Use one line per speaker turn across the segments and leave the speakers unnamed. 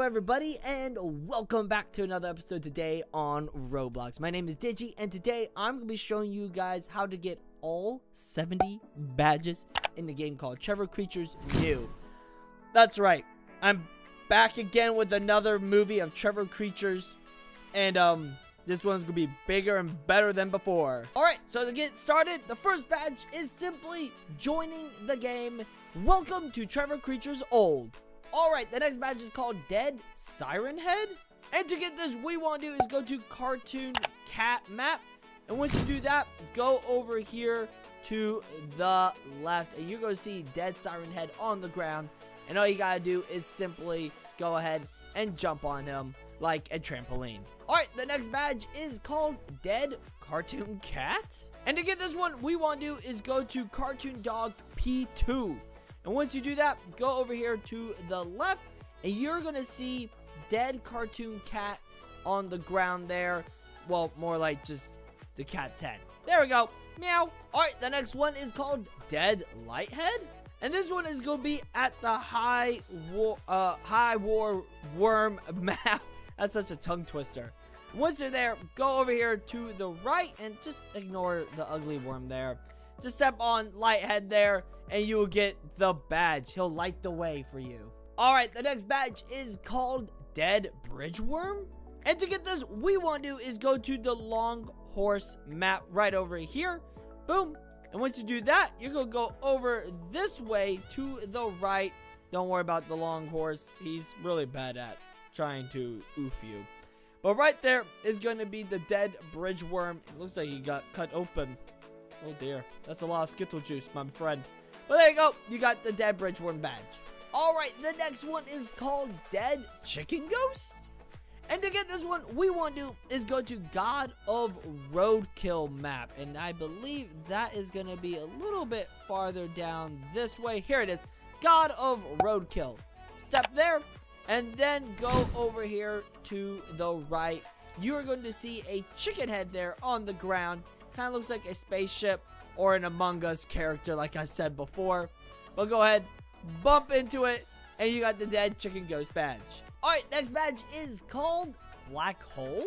Hello everybody and welcome back to another episode today on Roblox. My name is Digi and today I'm going to be showing you guys how to get all 70 badges in the game called Trevor Creatures New. That's right. I'm back again with another movie of Trevor Creatures and um this one's going to be bigger and better than before. Alright, so to get started, the first badge is simply joining the game. Welcome to Trevor Creatures Old. Alright, the next badge is called Dead Siren Head. And to get this, we want to do is go to Cartoon Cat Map. And once you do that, go over here to the left. And you're going to see Dead Siren Head on the ground. And all you got to do is simply go ahead and jump on him like a trampoline. Alright, the next badge is called Dead Cartoon Cat. And to get this one, we want to do is go to Cartoon Dog P2. And once you do that, go over here to the left, and you're going to see dead cartoon cat on the ground there. Well, more like just the cat's head. There we go. Meow. Alright, the next one is called Dead Lighthead. And this one is going to be at the High War, uh, High War Worm map. That's such a tongue twister. Once you're there, go over here to the right and just ignore the ugly worm there. Just step on Lighthead there, and you will get the badge. He'll light the way for you. Alright, the next badge is called Dead Bridgeworm. And to get this, we want to do is go to the Long Horse map right over here. Boom. And once you do that, you're going to go over this way to the right. Don't worry about the Long Horse. He's really bad at trying to oof you. But right there is going to be the dead bridgeworm. It looks like he got cut open. Oh dear. That's a lot of Skittle juice, my friend. But there you go. You got the dead bridgeworm badge. Alright, the next one is called Dead Chicken Ghost. And to get this one, we want to is go to God of Roadkill map. And I believe that is going to be a little bit farther down this way. Here it is. God of Roadkill. Step there. And then go over here to the right. You are going to see a chicken head there on the ground. Kind of looks like a spaceship or an Among Us character, like I said before. But go ahead, bump into it, and you got the Dead Chicken Ghost badge. Alright, next badge is called Black Hole.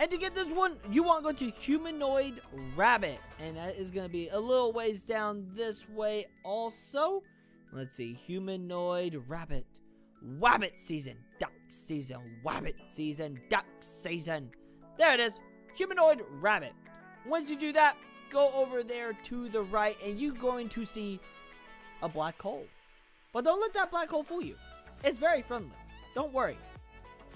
And to get this one, you want to go to Humanoid Rabbit. And that is going to be a little ways down this way also. Let's see, Humanoid Rabbit. Wabbit season, duck season, wabbit season, duck season. There it is, Humanoid Rabbit. Once you do that, go over there to the right and you're going to see a black hole. But don't let that black hole fool you. It's very friendly. Don't worry.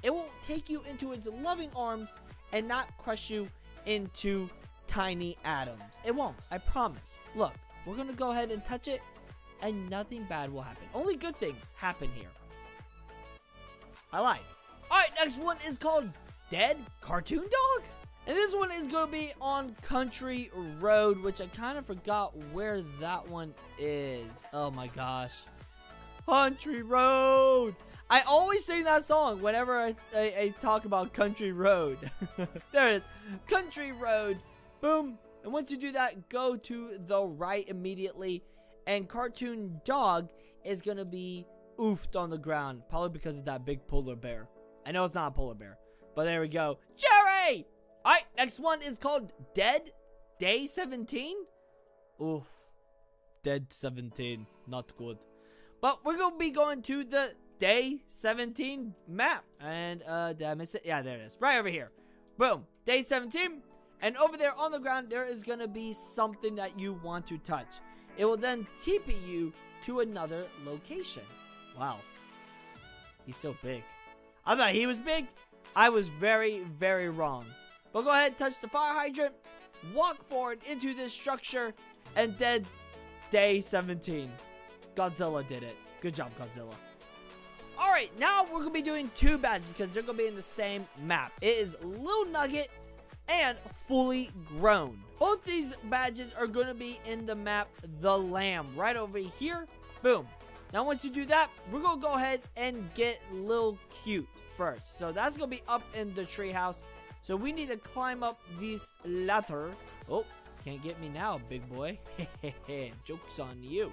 It will take you into its loving arms and not crush you into tiny atoms. It won't. I promise. Look, we're going to go ahead and touch it and nothing bad will happen. Only good things happen here. I lied. Alright, next one is called Dead Cartoon Dog. And this one is going to be on Country Road, which I kind of forgot where that one is. Oh my gosh. Country Road. I always sing that song whenever I, I, I talk about Country Road. there it is. Country Road. Boom. And once you do that, go to the right immediately. And Cartoon Dog is going to be oofed on the ground. Probably because of that big polar bear. I know it's not a polar bear. But there we go. Jerry! Alright, next one is called Dead Day 17. Oof. Dead 17. Not good. But we're going to be going to the Day 17 map. And, uh, did I miss it? Yeah, there it is. Right over here. Boom. Day 17. And over there on the ground, there is going to be something that you want to touch. It will then TP you to another location. Wow. He's so big. I thought he was big. I was very, very wrong. But go ahead, touch the fire hydrant, walk forward into this structure, and then day 17. Godzilla did it. Good job, Godzilla. Alright, now we're going to be doing two badges because they're going to be in the same map. It is Little Nugget and Fully Grown. Both these badges are going to be in the map The Lamb right over here. Boom. Now, once you do that, we're going to go ahead and get Lil Cute first. So that's going to be up in the treehouse. So we need to climb up this ladder. Oh, can't get me now, big boy. Joke's on you.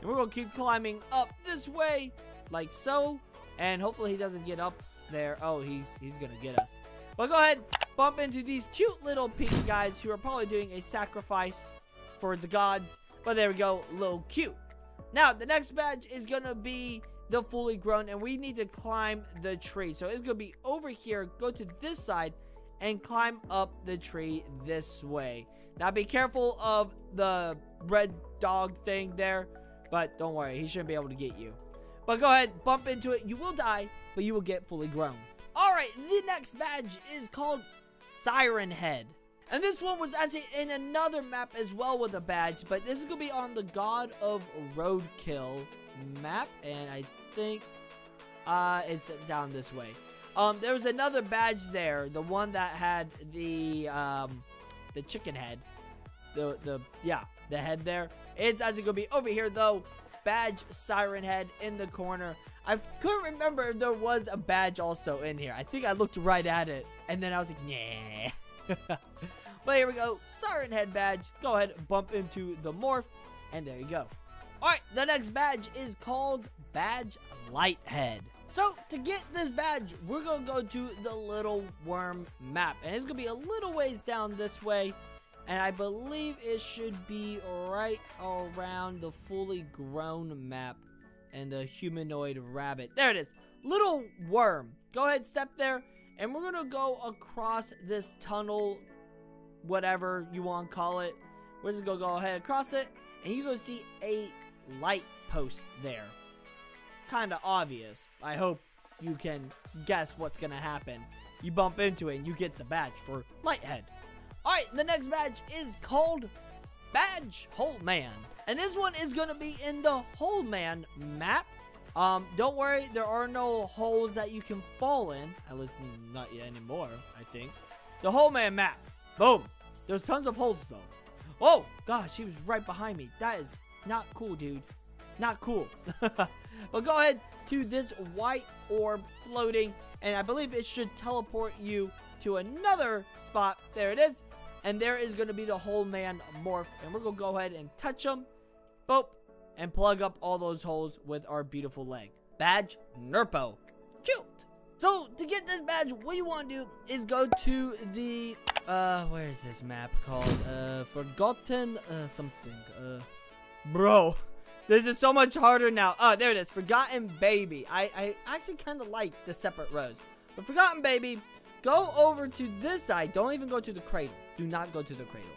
And we're going to keep climbing up this way, like so. And hopefully he doesn't get up there. Oh, he's he's gonna get us. But go ahead, bump into these cute little pink guys who are probably doing a sacrifice for the gods. But there we go, little cute. Now, the next badge is gonna be the fully grown, and we need to climb the tree. So it's gonna be over here, go to this side, and climb up the tree this way. Now be careful of the red dog thing there, but don't worry, he shouldn't be able to get you. But go ahead, bump into it. You will die, but you will get fully grown. Alright, the next badge is called Siren Head. And this one was actually in another map as well with a badge, but this is going to be on the God of Roadkill map, and I think uh, it's down this way. Um, there was another badge there, the one that had the um, the chicken head, the the yeah, the head there. It's actually gonna be over here though. Badge Siren Head in the corner. I couldn't remember if there was a badge also in here. I think I looked right at it, and then I was like, nah. but here we go, Siren Head badge. Go ahead, bump into the morph, and there you go. Alright, the next badge is called Badge Lighthead. So, to get this badge, we're going to go to the Little Worm map. And it's going to be a little ways down this way. And I believe it should be right around the fully grown map and the humanoid rabbit. There it is. Little Worm. Go ahead, step there. And we're going to go across this tunnel, whatever you want to call it. We're just going to go ahead across it. And you're going to see a light post there. Kind of obvious. I hope you can guess what's going to happen. You bump into it and you get the badge for Lighthead. Alright, the next badge is called Badge Hole Man. And this one is going to be in the Hole Man map. Um, don't worry, there are no holes that you can fall in. At least not yet anymore, I think. The Hole Man map. Boom. There's tons of holes though. Oh, gosh, he was right behind me. That is not cool, dude. Not cool. but go ahead to this white orb floating, and I believe it should teleport you to another spot. There it is. And there is going to be the Hole Man morph. And we're going to go ahead and touch him. Boop. And plug up all those holes with our beautiful leg. Badge Nerpo. Cute. So, to get this badge, what you want to do is go to the, uh, where is this map called? Uh, Forgotten, uh, something, uh, bro. This is so much harder now. Oh, there it is. Forgotten Baby. I, I actually kind of like the separate rows. But Forgotten Baby, go over to this side. Don't even go to the cradle. Do not go to the cradle.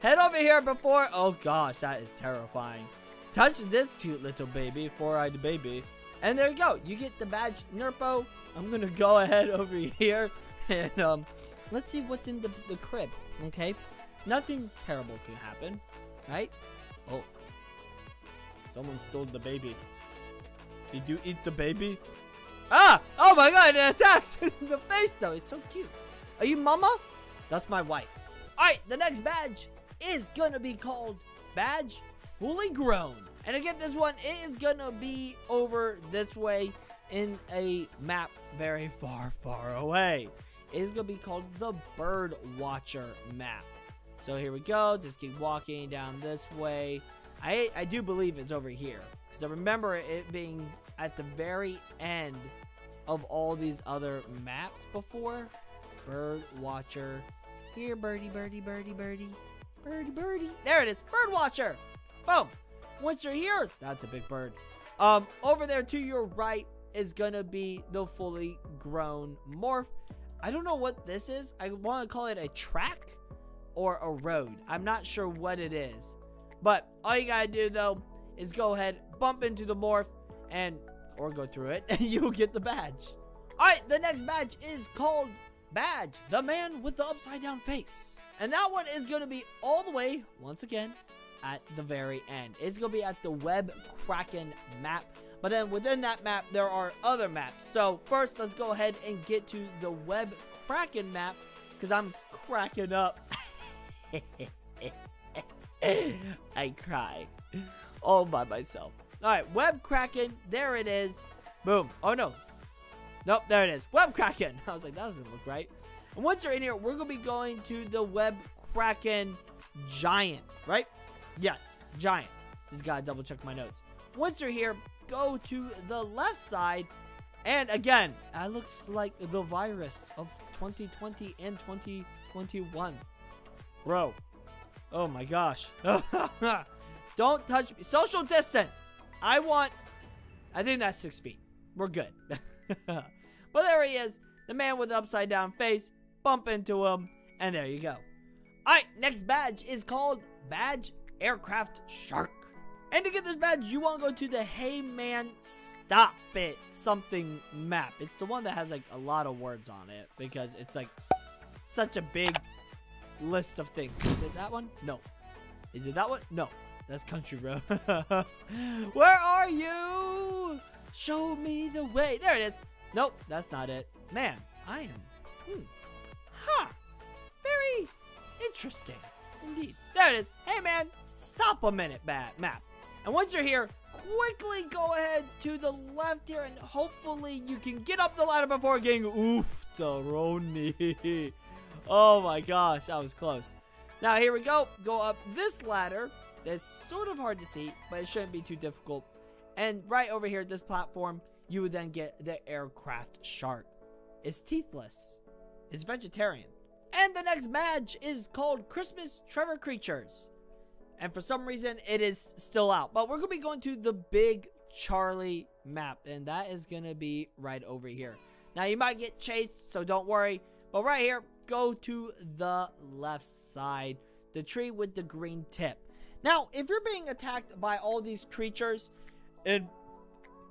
Head over here before... Oh, gosh. That is terrifying. Touch this cute little baby. Four-eyed baby. And there you go. You get the badge Nerpo. I'm going to go ahead over here. And, um... Let's see what's in the, the crib. Okay? Nothing terrible can happen. Right? Oh, Someone stole the baby. Did you eat the baby? Ah! Oh my god, it attacks in the face though. It's so cute. Are you mama? That's my wife. Alright, the next badge is gonna be called Badge Fully Grown. And again, this one is gonna be over this way in a map very far, far away. It is gonna be called the Bird Watcher map. So here we go. Just keep walking down this way. I, I do believe it's over here. Because I remember it being at the very end of all these other maps before. Bird Watcher. Here, birdie, birdie, birdie, birdie. Birdie, birdie. There it is. Bird Watcher. Boom. Once you're here, that's a big bird. Um, over there to your right is gonna be the fully grown morph. I don't know what this is. I want to call it a track or a road. I'm not sure what it is. But all you gotta do though is go ahead, bump into the morph, and or go through it, and you'll get the badge. Alright, the next badge is called Badge, the man with the upside down face. And that one is gonna be all the way, once again, at the very end. It's gonna be at the Web Kraken map. But then within that map, there are other maps. So first, let's go ahead and get to the Web Kraken map, because I'm cracking up. I cry all by myself. All right, Web Kraken. There it is. Boom. Oh, no. Nope, there it is. Web Kraken. I was like, that doesn't look right. And once you're in here, we're going to be going to the Web Kraken Giant, right? Yes, Giant. Just got to double check my notes. Once you're here, go to the left side And again, that looks like the virus of 2020 and 2021. Bro. Oh my gosh. Don't touch me. Social distance. I want... I think that's six feet. We're good. but there he is. The man with the upside down face. Bump into him. And there you go. Alright, next badge is called Badge Aircraft Shark. And to get this badge, you want to go to the Hey Man Stop It something map. It's the one that has like a lot of words on it because it's like such a big list of things. Is it that one? No. Is it that one? No. That's Country Road. Where are you? Show me the way. There it is. Nope, that's not it. Man, I am. Hmm. Huh. Very interesting. Indeed. There it is. Hey, man. Stop a minute, bad map. And once you're here, quickly go ahead to the left here and hopefully you can get up the ladder before getting oof Roni. oh my gosh, that was close. Now here we go. Go up this ladder. That's sort of hard to see, but it shouldn't be too difficult. And right over here, at this platform, you would then get the aircraft shark. It's teethless. It's vegetarian. And the next badge is called Christmas Trevor Creatures. And for some reason, it is still out. But we're going to be going to the big Charlie map. And that is going to be right over here. Now, you might get chased, so don't worry. But right here, go to the left side. The tree with the green tip. Now, if you're being attacked by all these creatures, and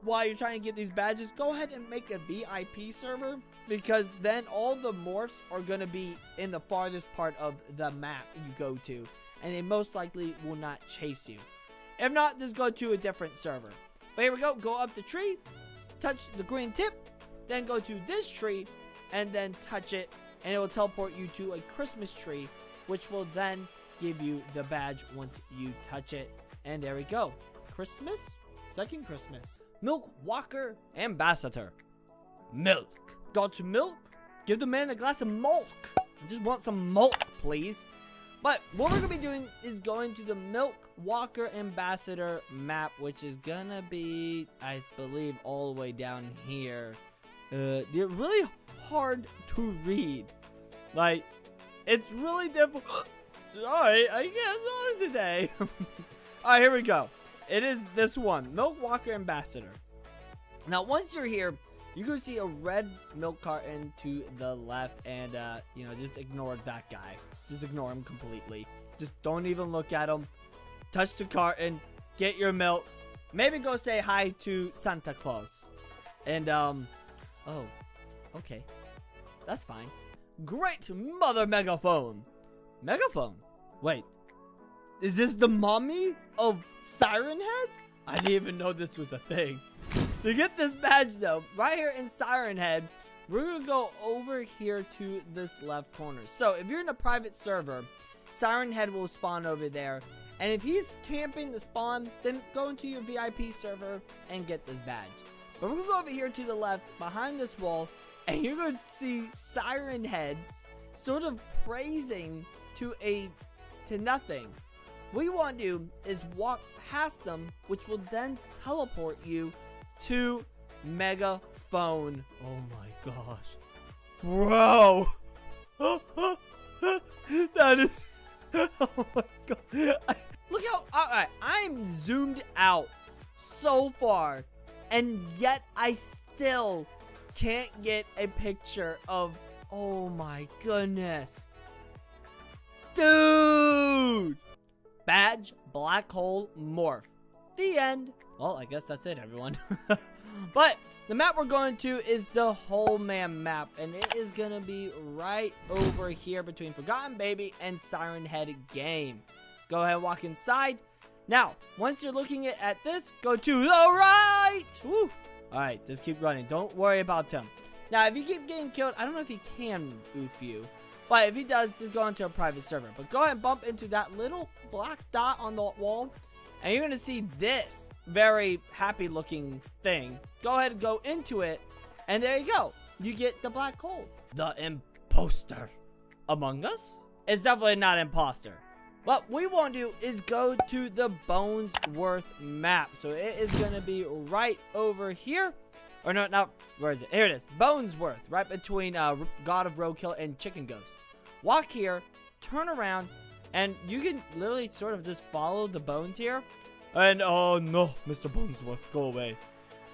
while you're trying to get these badges, go ahead and make a VIP server because then all the morphs are going to be in the farthest part of the map you go to and they most likely will not chase you. If not, just go to a different server. But here we go. Go up the tree, touch the green tip, then go to this tree, and then touch it, and it will teleport you to a Christmas tree, which will then give you the badge once you touch it. And there we go. Christmas? Second Christmas. Milk Walker Ambassador. Milk. Got milk? Give the man a glass of milk. I just want some milk, please. But what we're going to be doing is going to the Milk Walker Ambassador map, which is going to be, I believe, all the way down here. Uh, they're really hard to read. Like, it's really difficult. Sorry, I can't talk today. Alright, here we go. It is this one, Milk Walker Ambassador. Now, once you're here, you can see a red milk carton to the left, and, uh, you know, just ignore that guy. Just ignore him completely. Just don't even look at him. Touch the carton. Get your milk. Maybe go say hi to Santa Claus. And, um, oh, okay. That's fine. Great mother megaphone. Megaphone? Wait. Is this the mommy of Siren Head? I didn't even know this was a thing. To get this badge though, right here in Siren Head, we're to go over here to this left corner. So if you're in a private server, Siren Head will spawn over there. And if he's camping the spawn, then go into your VIP server and get this badge. But we're to go over here to the left behind this wall. And you're going to see Siren Heads sort of praising to a to nothing. What you want to do is walk past them, which will then teleport you to Megaphone. Oh my gosh. Bro! that is... Oh my god. Look how... Alright, I'm zoomed out so far. And yet I still can't get a picture of... Oh my goodness. Dude! Badge, black hole, morph. The end. Well, I guess that's it, everyone. but the map we're going to is the Hole Man map, and it is going to be right over here between Forgotten Baby and Siren Head Game. Go ahead and walk inside. Now, once you're looking at this, go to the right. Woo. All right, just keep running. Don't worry about him. Now, if you keep getting killed, I don't know if he can oof you. But if he does, just go into a private server. But go ahead and bump into that little black dot on the wall. And you're going to see this very happy looking thing. Go ahead and go into it. And there you go. You get the black hole. The imposter. Among Us? It's definitely not imposter. What we want to do is go to the Bonesworth map. So it is going to be right over here. Or no, not, where is it? Here it is. Bonesworth, right between uh, God of Roadkill and Chicken Ghost. Walk here, turn around, and you can literally sort of just follow the bones here. And, oh no, Mr. Bonesworth, go away.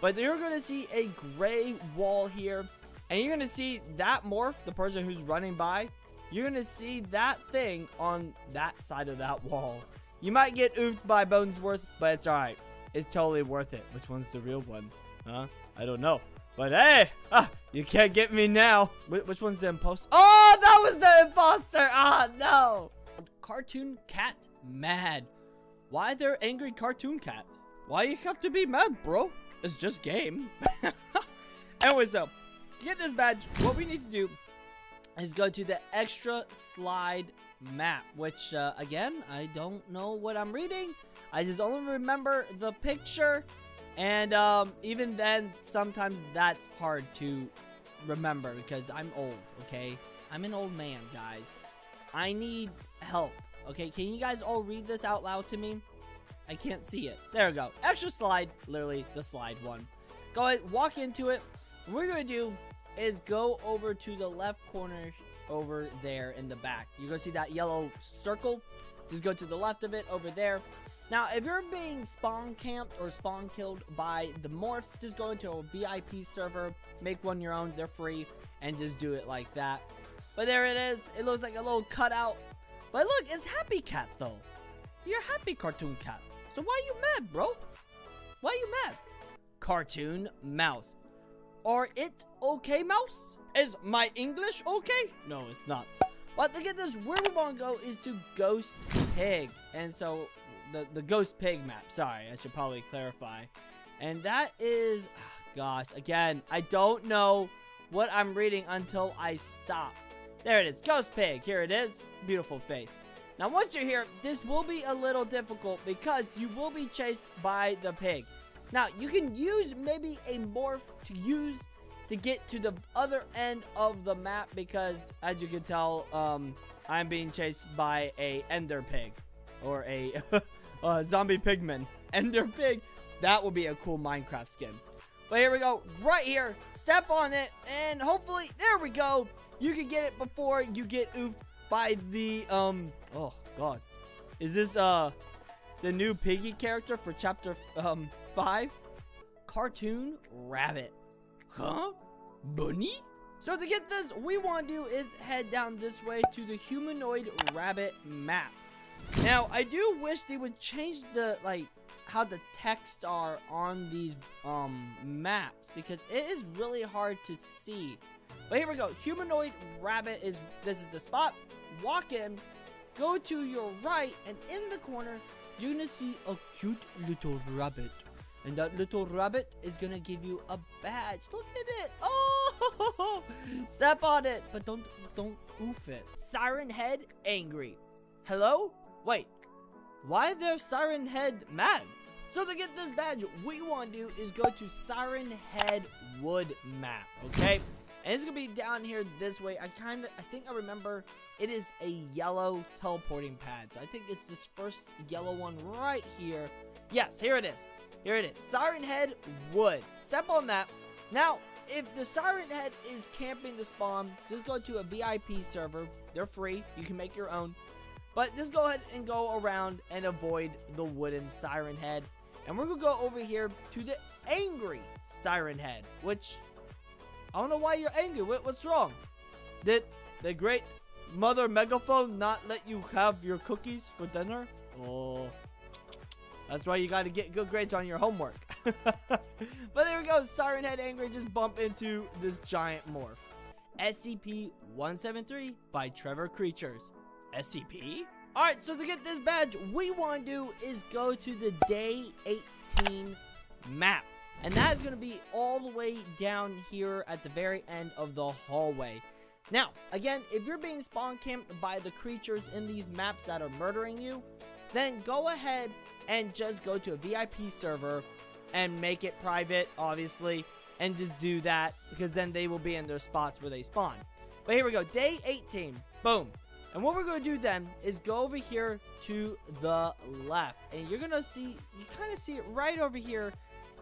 But you're going to see a gray wall here. And you're going to see that morph, the person who's running by. You're going to see that thing on that side of that wall. You might get oofed by Bonesworth, but it's alright. It's totally worth it. Which one's the real one? Huh? I don't know. But hey, ah, you can't get me now. Wh which one's the imposter? Oh, that was the imposter. Ah, no. Cartoon cat mad. Why they're angry cartoon cat? Why you have to be mad, bro? It's just game. Anyways, though, get this badge, what we need to do is go to the extra slide map, which, uh, again, I don't know what I'm reading. I just only remember the picture and um, even then, sometimes that's hard to remember because I'm old, okay? I'm an old man, guys. I need help, okay? Can you guys all read this out loud to me? I can't see it. There we go. Extra slide, literally the slide one. Go ahead, walk into it. We're going to do is go over to the left corner over there in the back. You go see that yellow circle? Just go to the left of it over there. Now, if you're being spawn camped or spawn killed by the morphs, just go into a VIP server, make one your own, they're free, and just do it like that. But there it is. It looks like a little cutout. But look, it's Happy Cat, though. You're Happy Cartoon Cat. So why are you mad, bro? Why are you mad? Cartoon Mouse. Are it okay, Mouse? Is my English okay? No, it's not. But to get this, where we want to go is to Ghost Pig. And so the, the Ghost Pig map. Sorry, I should probably clarify. And that is, oh gosh, again, I don't know what I'm reading until I stop. There it is, Ghost Pig. Here it is. Beautiful face. Now, once you're here, this will be a little difficult because you will be chased by the pig. Now, you can use maybe a morph to use to get to the other end of the map because, as you can tell, um, I'm being chased by a ender pig or a zombie pigman. Ender pig. That would be a cool Minecraft skin. But here we go. Right here. Step on it. And hopefully, there we go. You can get it before you get oofed by the, um, oh, God. Is this, uh, the new piggy character for chapter, um, 5? Cartoon Rabbit. Huh? Bunny? So to get this, we want to do is head down this way to the humanoid rabbit map. Now, I do wish they would change the, like, how the text are on these, um, maps. Because it is really hard to see. But here we go. Humanoid rabbit is, this is the spot. Walk in, go to your right, and in the corner, you're gonna see a cute little rabbit. And that little rabbit is gonna give you a badge. Look at it. Oh, step on it, but don't don't oof it. Siren head angry. Hello? Wait, why their Siren Head mad? So to get this badge, what you want to do is go to Siren Head Wood map, okay? And it's to be down here this way. I kind of, I think I remember it is a yellow teleporting pad. So I think it's this first yellow one right here. Yes, here it is. Here it is. Siren Head Wood. Step on that. Now, if the Siren Head is camping the spawn, just go to a VIP server. They're free. You can make your own. But just go ahead and go around and avoid the wooden siren head. And we're going to go over here to the angry siren head. Which, I don't know why you're angry. What's wrong? Did the great mother megaphone not let you have your cookies for dinner? Oh, that's why you got to get good grades on your homework. but there we go. Siren Head Angry just bump into this giant morph. SCP-173 by Trevor Creatures. SCP? Alright, so to get this badge, what you want to do is go to the day 18 map. And that is going to be all the way down here at the very end of the hallway. Now, again, if you're being spawn camped by the creatures in these maps that are murdering you, then go ahead and just go to a VIP server and make it private, obviously, and just do that because then they will be in their spots where they spawn. But here we go, day 18, boom. And what we're going to do then is go over here to the left. And you're going to see, you kind of see it right over here.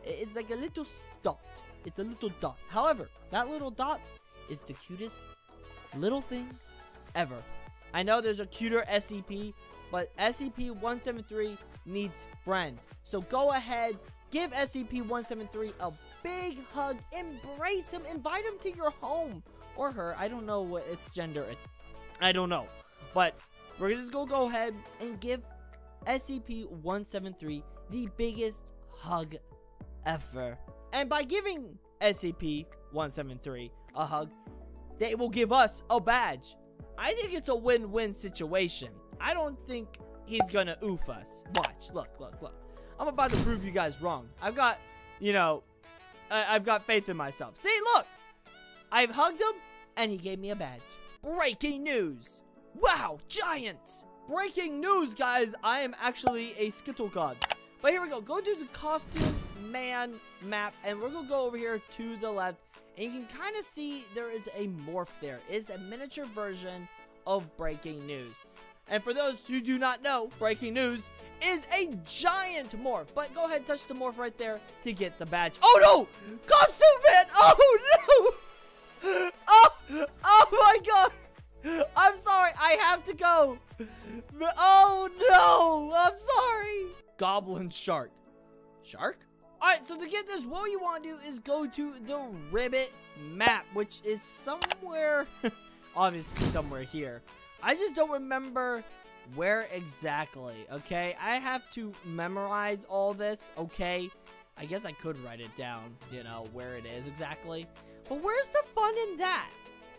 It's like a little dot. it's a little dot. However, that little dot is the cutest little thing ever. I know there's a cuter SCP, but SCP-173 needs friends. So go ahead, give SCP-173 a big hug, embrace him, invite him to your home. Or her, I don't know what its gender. I don't know. But we're just gonna go ahead and give SCP-173 the biggest hug ever. And by giving SCP-173 a hug, they will give us a badge. I think it's a win-win situation. I don't think he's gonna oof us. Watch, look, look, look. I'm about to prove you guys wrong. I've got, you know, I I've got faith in myself. See, look! I've hugged him, and he gave me a badge. Breaking news! Wow, giant! Breaking news, guys! I am actually a Skittle God. But here we go. Go to the costume man map, and we're gonna go over here to the left, and you can kind of see there is a morph there. It's a miniature version of breaking news. And for those who do not know, breaking news is a giant morph. But go ahead, touch the morph right there to get the badge. Oh no! Costume man! Oh no! Oh, oh my god! I'm sorry, I have to go. Oh no! I'm sorry. Goblin shark. Shark? Alright, so to get this, what you want to do is go to the Ribbit map, which is somewhere, obviously somewhere here. I just don't remember where exactly, okay? I have to memorize all this, okay? I guess I could write it down, you know, where it is exactly. But where's the fun in that?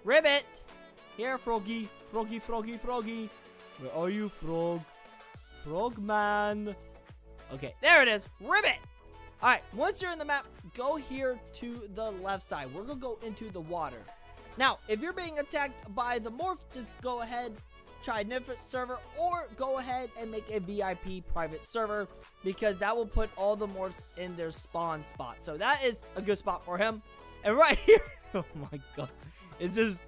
Ribbit! Here, Froggy. Froggy, Froggy, Froggy. Where are you, Frog? Frogman. Okay, there it is. Ribbit! Alright, once you're in the map, go here to the left side. We're to go into the water. Now, if you're being attacked by the morph, just go ahead, try a different server, or go ahead and make a VIP private server, because that will put all the morphs in their spawn spot. So that is a good spot for him. And right here, oh my god, is this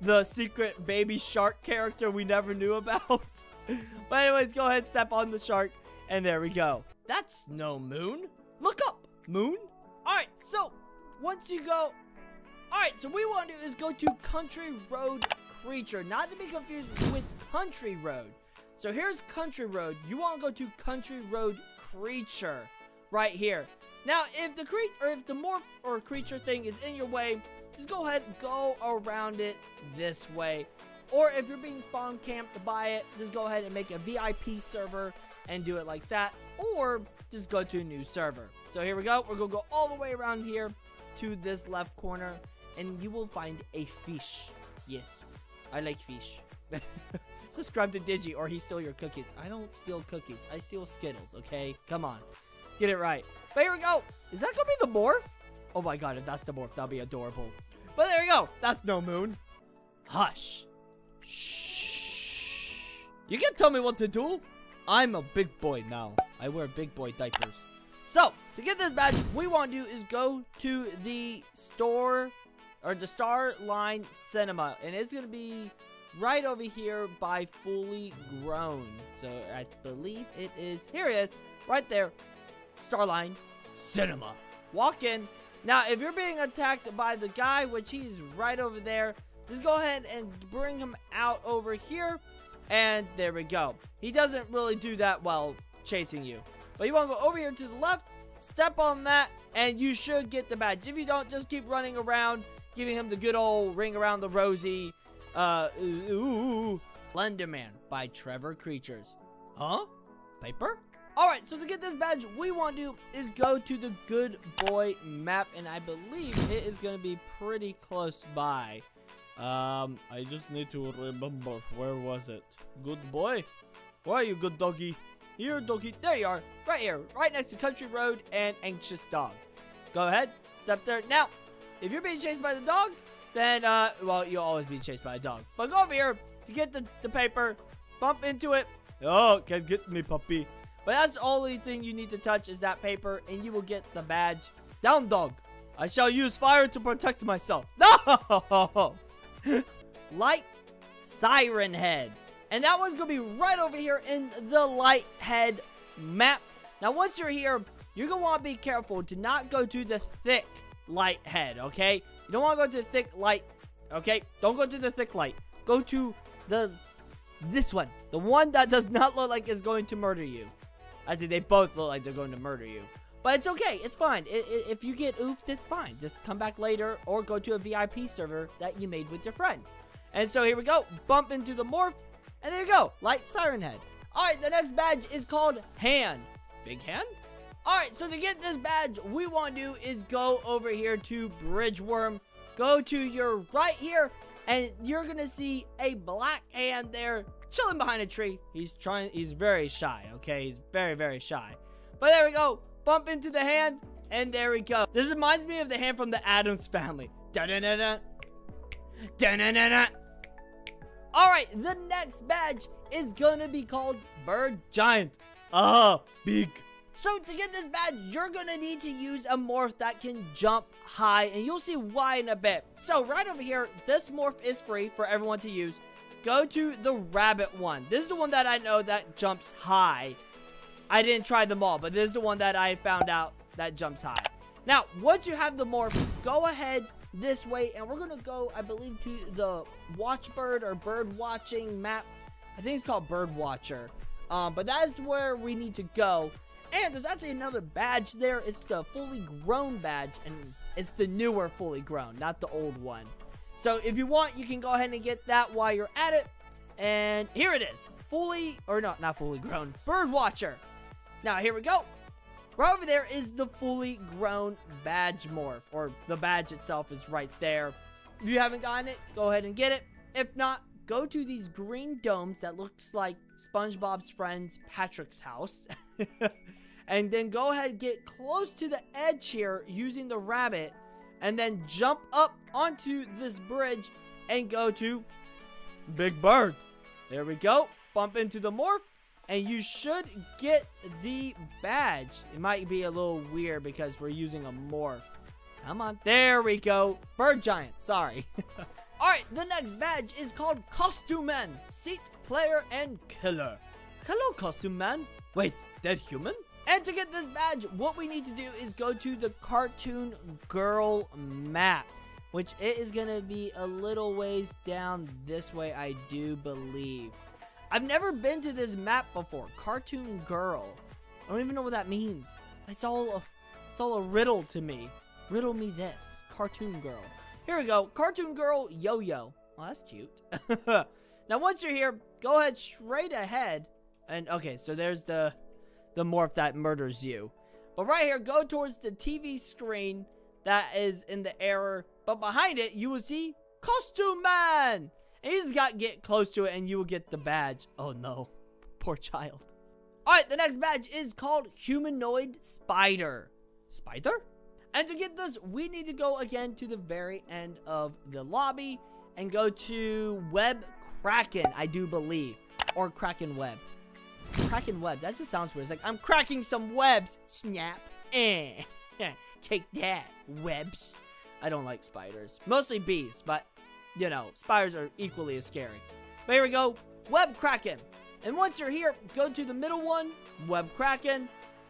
the secret baby shark character we never knew about? but anyways, go ahead, step on the shark, and there we go. That's no moon. Look up, moon. All right, so once you go, all right, so we want to do is go to Country Road Creature, not to be confused with Country Road. So here's Country Road. You want to go to Country Road Creature right here. Now, if the cre or if the morph or creature thing is in your way, just go ahead and go around it this way. Or if you're being spawn camped to buy it, just go ahead and make a VIP server and do it like that. Or just go to a new server. So here we go. We're going to go all the way around here to this left corner. And you will find a fish. Yes, I like fish. Subscribe to Digi or he steal your cookies. I don't steal cookies. I steal Skittles, okay? Come on. Get it right. But here we go. Is that going to be the morph? Oh my god, if that's the morph, that'll be adorable. But there we go. That's no moon. Hush. Shh. You can tell me what to do. I'm a big boy now. I wear big boy diapers. So, to get this badge, we want to do is go to the store, or the Star Line Cinema. And it's to be right over here by Fully Grown. So, I believe it is, here it is, right there. Starline Cinema. Walk in. Now, if you're being attacked by the guy, which he's right over there, just go ahead and bring him out over here. And there we go. He doesn't really do that well chasing you. But you want to go over here to the left, step on that, and you should get the badge. If you don't, just keep running around, giving him the good old ring around the rosy. Uh, ooh, Slenderman by Trevor Creatures. Huh? Paper? Alright, so to get this badge, we want to do is go to the Good Boy map, and I believe it is going to be pretty close by. Um, I just need to remember, where was it? Good Boy? Where are you, good doggy? Here, doggy. There you are. Right here. Right next to Country Road and Anxious Dog. Go ahead. Step there. Now, if you're being chased by the dog, then, uh, well, you'll always be chased by a dog. But go over here to get the, the paper. Bump into it. Oh, can't get me, puppy. But that's the only thing you need to touch is that paper, and you will get the badge. Down, dog. I shall use fire to protect myself. No! Light Siren Head. And that one's going to be right over here in the Light Head map. Now, once you're here, you're going to want to be careful to not go to the thick light head, okay? You don't want to go to the thick light, okay? Don't go to the thick light. Go to the this one. The one that does not look like is going to murder you. I say they both look like they're going to murder you. But it's okay. It's fine. if you get oofed, it's fine. Just come back later or go to a VIP server that you made with your friend. And so here we go. Bump into the morph. And there you go. Light Siren Head. Alright, the next badge is called Hand. Big Hand? Alright, so to get this badge, we want to do is go over here to Bridge Worm. Go to your right here, and you're going to see a black hand there chilling behind a tree. He's trying, he's very shy, okay? He's very, very shy. But there we go. Bump into the hand, and there we go. This reminds me of the hand from the Addams family. Da-da-da-da. Da-da-da-da. Alright, the next badge is gonna be called Bird Giant. Ah, big. So to get this badge, you're gonna need to use a morph that can jump high, and you'll see why in a bit. So right over here, this morph is free for everyone to use. Go to the rabbit one. This is the one that I know that jumps high. I didn't try them all, but this is the one that I found out that jumps high. Now, once you have the morph, go ahead this way, and we're gonna go, I believe, to the watchbird or bird watching map. I think it's called Bird Watcher. Um, but that is where we need to go. And there's actually another badge there. It's the fully grown badge, and it's the newer fully grown, not the old one. So if you want, you can go ahead and get that while you're at it. And here it is. Fully, or not, not fully grown, Bird Watcher. Now, here we go. Right over there is the fully grown badge morph, or the badge itself is right there. If you haven't gotten it, go ahead and get it. If not, go to these green domes that looks like SpongeBob's friend's Patrick's house. and then go ahead get close to the edge here using the rabbit. And then jump up onto this bridge and go to Big Bird. There we go. Bump into the morph and you should get the badge. It might be a little weird because we're using a morph. Come on. There we go. Bird Giant. Sorry. Alright, the next badge is called Costume Man. Seat, player, and killer. Hello, Costume Man. Wait, dead human? And to get this badge, what we need to do is go to the Cartoon Girl map. Which it is going to be a little ways down this way, I do believe. I've never been to this map before. Cartoon Girl. I don't even know what that means. It's all a, it's all a riddle to me. Riddle me this. Cartoon Girl. Here we go. Cartoon Girl Yo-Yo. Oh, that's cute. now, once you're here, go ahead straight ahead. And, okay, so there's the, the morph that murders you. But right here, go towards the TV screen that is in the error. But behind it, you will see Costume Man. And you just got to get close to it and you will get the badge. Oh no, poor child. Alright, the next badge is called Humanoid Spider. Spider? And to get this, we need to go again to the very end of the lobby and go to Web Kraken, I do believe. Or Kraken Web. Kraken Web, that just sounds weird. It's like, I'm cracking some webs. Snap. Eh. Take that, webs. I don't like spiders. Mostly bees, but you know, spiders are equally as scary. But here we go, Web Kraken. And once you're here, go to the middle one, Web Kraken,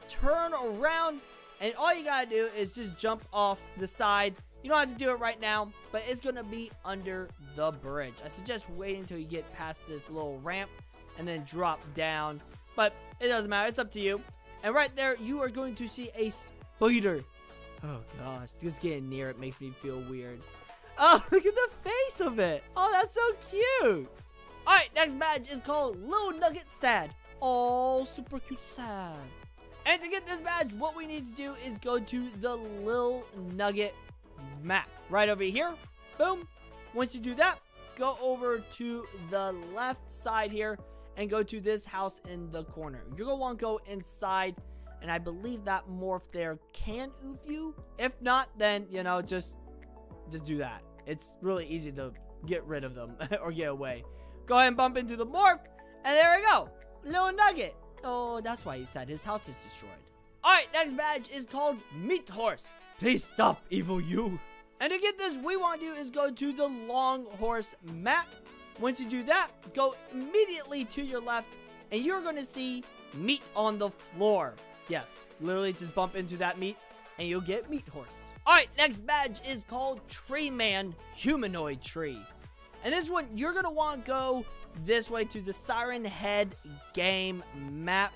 turn around, and all you gotta do is just jump off the side. You don't have to do it right now, but it's gonna be under the bridge. I suggest waiting until you get past this little ramp and then drop down. But it doesn't matter, it's up to you. And right there, you are going to see a spider. Oh gosh, just getting near it makes me feel weird. Oh, look at the face of it. Oh, that's so cute. All right, next badge is called Little Nugget Sad. Oh, super cute sad. And to get this badge, what we need to do is go to the Lil Nugget map. Right over here. Boom. Once you do that, go over to the left side here and go to this house in the corner. You're to want to go inside and I believe that morph there can oof you. If not, then, you know, just just do that. It's really easy to get rid of them or get away. Go ahead and bump into the morph, and there we go. Little nugget. Oh, that's why he said his house is destroyed. Alright, next badge is called Meat Horse. Please stop, evil you. And to get this, we want to do is go to the Long Horse map. Once you do that, go immediately to your left, and you're going to see meat on the floor. Yes, literally just bump into that meat, and you'll get Meat Horse. Alright, next badge is called Tree Man Humanoid Tree. And this one, you're going to want to go this way to the Siren Head game map.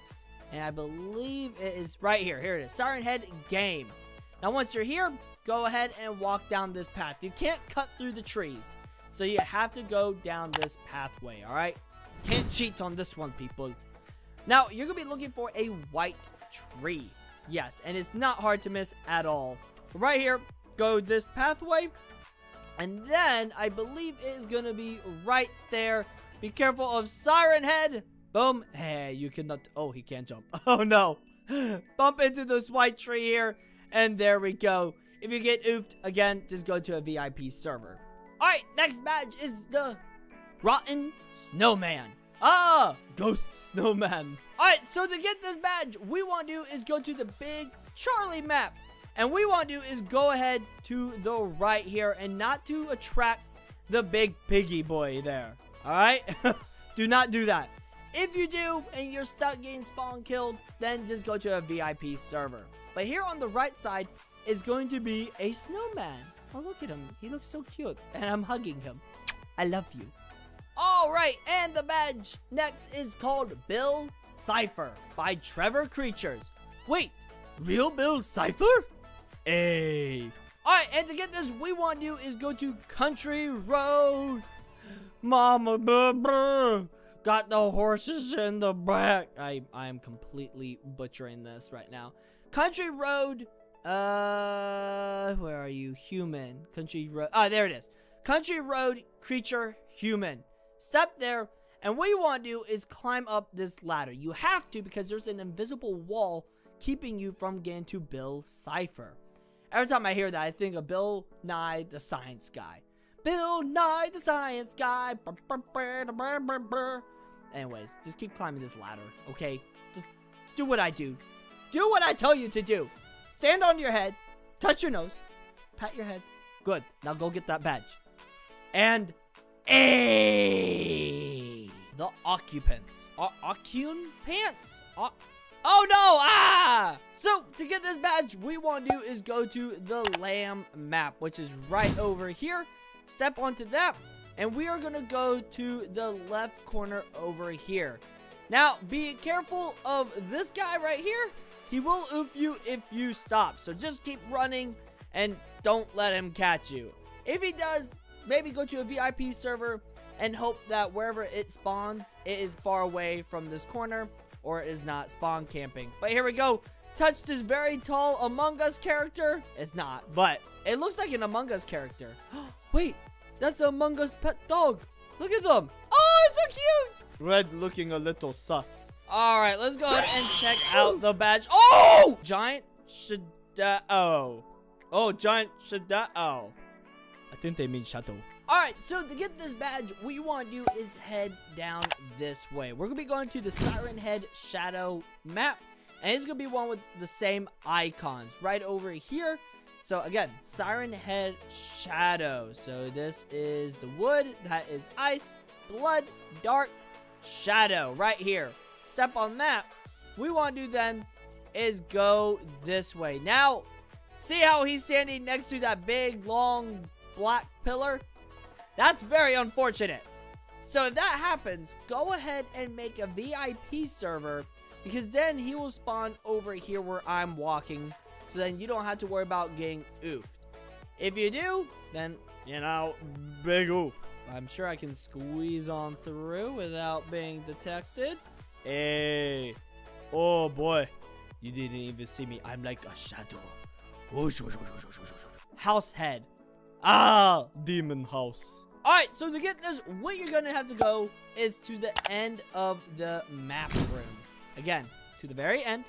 And I believe it is right here. Here it is. Siren Head game. Now, once you're here, go ahead and walk down this path. You can't cut through the trees. So you have to go down this pathway, alright? Can't cheat on this one, people. Now, you're going to be looking for a white tree. Yes, and it's not hard to miss at all. Right here, go this pathway. And then, I believe it is going to be right there. Be careful of Siren Head. Boom. Hey, you cannot... Oh, he can't jump. Oh, no. Bump into this white tree here. And there we go. If you get oofed, again, just go to a VIP server. Alright, next badge is the Rotten Snowman. Ah, Ghost Snowman. Alright, so to get this badge, we want to do is go to the Big Charlie map. And we want to do is go ahead to the right here and not to attract the big piggy boy there. Alright? do not do that. If you do and you're stuck getting spawn killed, then just go to a VIP server. But here on the right side is going to be a snowman. Oh, look at him. He looks so cute. And I'm hugging him. I love you. Alright, and the badge next is called Bill Cipher by Trevor Creatures. Wait, real Bill Cipher? Hey. Alright, and to get this, we want to do is go to Country Road. Mama, buh, buh. got the horses in the back. I, I am completely butchering this right now. Country Road, uh, where are you? Human. Country Road, ah, there it is. Country Road, Creature, Human. Step there, and what you want to do is climb up this ladder. You have to because there's an invisible wall keeping you from getting to Bill Cipher. Every time I hear that, I think of Bill Nye, the science guy. Bill Nye, the science guy. Anyways, just keep climbing this ladder, okay? Just do what I do. Do what I tell you to do. Stand on your head, touch your nose, pat your head. Good. Now go get that badge. And a the occupants. O pants. O oh no! Ah! So to get this badge, we want to do is go to the lamb map, which is right over here. Step onto that, and we are gonna go to the left corner over here. Now, be careful of this guy right here. He will oof you if you stop. So just keep running and don't let him catch you. If he does, maybe go to a VIP server and hope that wherever it spawns, it is far away from this corner or it is not spawn camping. But here we go. Touched his very tall Among Us character. It's not, but it looks like an Among Us character. Wait, that's the Among Us pet dog. Look at them. Oh, it's so cute. Red looking a little sus. All right, let's go ahead and check out the badge. Oh! Giant Shadow. Oh, Giant Shadow. I think they mean shadow. Alright, so to get this badge, what you want to do is head down this way. We're going to be going to the Siren Head Shadow map. And it's going to be one with the same icons right over here. So again, Siren Head Shadow. So this is the wood, that is ice, blood, dark, shadow right here. Step on that. We want to do then is go this way. Now, see how he's standing next to that big, long, black pillar? That's very unfortunate. So if that happens, go ahead and make a VIP server because then he will spawn over here where I'm walking. So then you don't have to worry about getting oofed. If you do, then, you know, big oof. I'm sure I can squeeze on through without being detected. Hey. Oh, boy. You didn't even see me. I'm like a shadow. House head. Ah, demon house. Alright, so to get this, what you're going to have to go is to the end of the map room. Again, to the very end.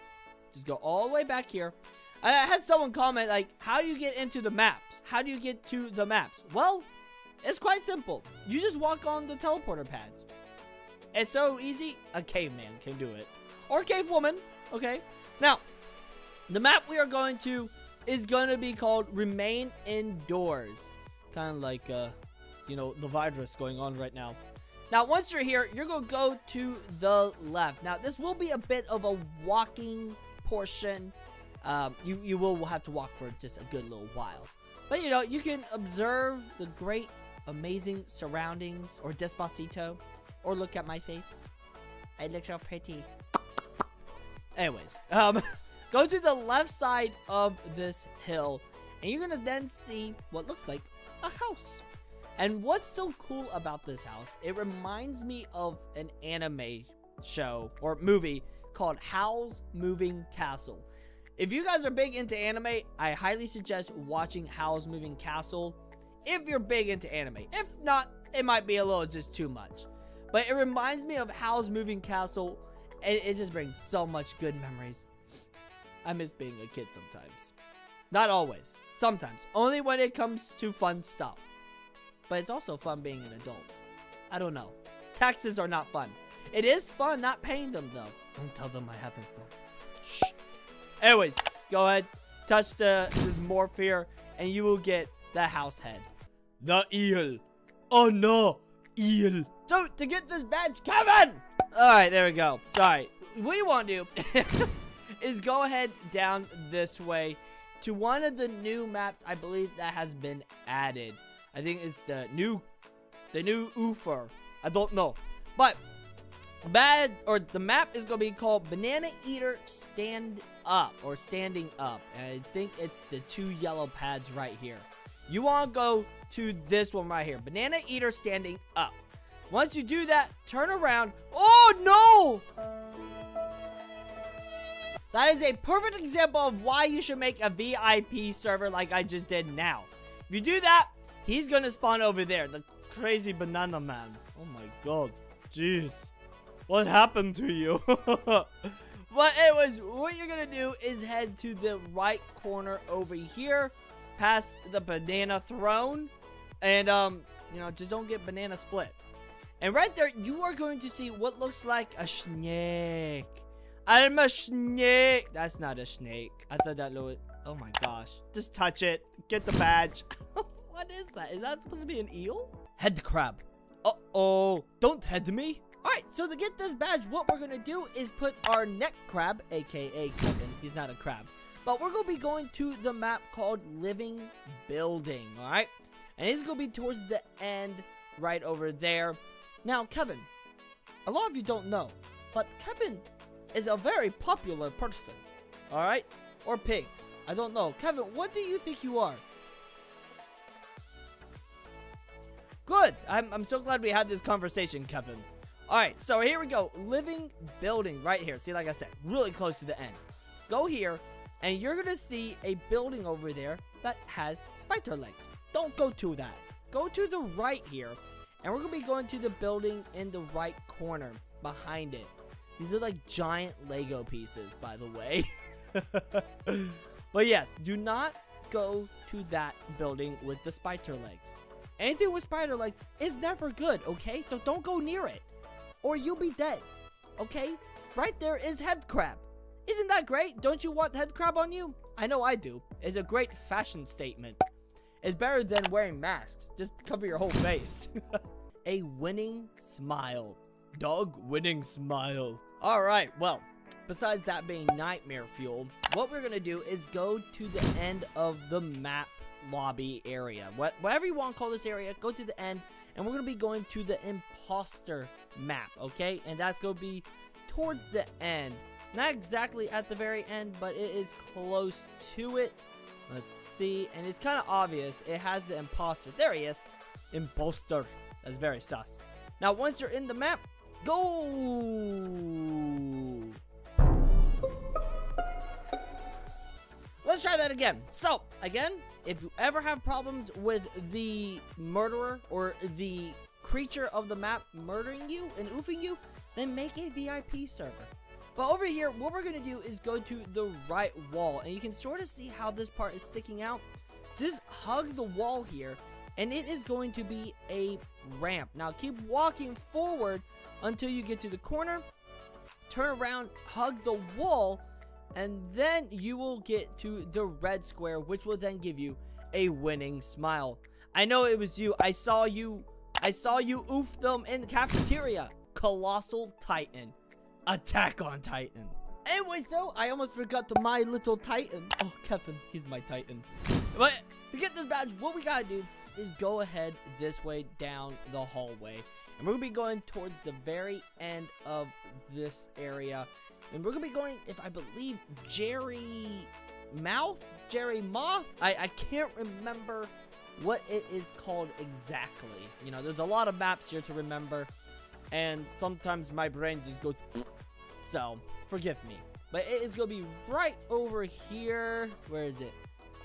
Just go all the way back here. I had someone comment, like, how do you get into the maps? How do you get to the maps? Well, it's quite simple. You just walk on the teleporter pads. It's so easy, a caveman can do it. Or a cave woman, okay? Now, the map we are going to is going to be called Remain Indoors. Kind of like, uh, you know, the virus going on right now. Now, once you're here, you're going to go to the left. Now, this will be a bit of a walking portion. um, you, you will have to walk for just a good little while. But, you know, you can observe the great, amazing surroundings, or Despacito, or look at my face. I look so pretty. Anyways, um, go to the left side of this hill, and you're gonna then see what looks like a house. And what's so cool about this house, it reminds me of an anime show or movie called Howl's Moving Castle. If you guys are big into anime, I highly suggest watching Howl's Moving Castle if you're big into anime. If not, it might be a little just too much. But it reminds me of Howl's Moving Castle, and it just brings so much good memories. I miss being a kid sometimes. Not always. Sometimes. Only when it comes to fun stuff. But it's also fun being an adult. I don't know. Taxes are not fun. It is fun not paying them, though. Don't tell them I haven't, though. Shh. Anyways, go ahead. Touch the this morph here, and you will get the house head. The eel. Oh, no. Eel. So, to get this badge, Kevin! Alright, there we go. Sorry. What you want to do is go ahead down this way to one of the new maps I believe that has been added. I think it's the new the new Oofer. I don't know. But bad or the map is gonna be called Banana Eater Stand Up or Standing Up. And I think it's the two yellow pads right here. You wanna go to this one right here. Banana Eater Standing Up. Once you do that, turn around. Oh no! That is a perfect example of why you should make a VIP server like I just did now. If you do that, he's gonna spawn over there. The crazy banana man. Oh my god. Jeez. What happened to you? but anyways, what you're gonna do is head to the right corner over here. Past the banana throne. And, um, you know, just don't get banana split. And right there, you are going to see what looks like a snake. I'm a snake. That's not a snake. I thought that little... Oh my gosh. Just touch it. Get the badge. what is that? Is that supposed to be an eel? Head crab. Uh-oh. Don't head me. Alright, so to get this badge, what we're going to do is put our neck crab, aka Kevin. He's not a crab. But we're going to be going to the map called Living Building, alright? And it's going to be towards the end right over there. Now, Kevin, a lot of you don't know, but Kevin is a very popular person. Alright? Or pig. I don't know. Kevin, what do you think you are? Good. I'm, I'm so glad we had this conversation, Kevin. Alright, so here we go. Living building right here. See, like I said, really close to the end. Go here, and you're going to see a building over there that has spider legs. Don't go to that. Go to the right here, and we're going to be going to the building in the right corner behind it. These are like giant Lego pieces, by the way. but yes, do not go to that building with the spider legs. Anything with spider legs is never good, okay? So don't go near it. Or you'll be dead, okay? Right there is head crab. Isn't that great? Don't you want head crab on you? I know I do. It's a great fashion statement. It's better than wearing masks. Just cover your whole face. a winning smile. Dog winning smile. Alright, well, besides that being nightmare fuel, what we're gonna do is go to the end of the map lobby area. What, whatever you want to call this area, go to the end, and we're gonna be going to the imposter map, okay? And that's gonna be towards the end. Not exactly at the very end, but it is close to it. Let's see. And it's kind of obvious. It has the imposter. There he is. Imposter. That's very sus. Now, once you're in the map, go! Let's try that again. So, again, if you ever have problems with the murderer or the creature of the map murdering you and oofing you, then make a VIP server. But over here, what we're going to do is go to the right wall. And you can sort of see how this part is sticking out. Just hug the wall here. And it is going to be a ramp. Now, keep walking forward until you get to the corner. Turn around, hug the wall. And then you will get to the red square, which will then give you a winning smile. I know it was you. I saw you. I saw you oof them in the cafeteria. Colossal Titan. Attack on Titan. Anyway, so I almost forgot the My Little Titan. Oh, Kevin, he's my Titan. But to get this badge, what we gotta do is go ahead this way down the hallway. And we're gonna be going towards the very end of this area. And we're gonna be going, if I believe, Jerry Mouth? Jerry Moth? I, I can't remember what it is called exactly. You know, there's a lot of maps here to remember. And sometimes my brain just goes... So, forgive me. But it is to be right over here. Where is it?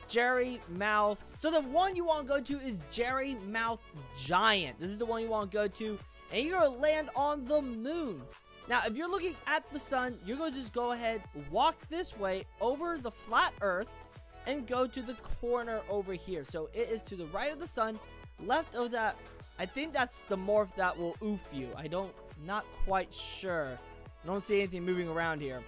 Jerry Mouth. So the one you want to go to is Jerry Mouth Giant. This is the one you want to go to. And you're going to land on the moon. Now, if you're looking at the sun, you're going to just go ahead, walk this way over the flat earth, and go to the corner over here. So it is to the right of the sun, left of that. I think that's the morph that will oof you. I don't, not quite sure. I don't see anything moving around here.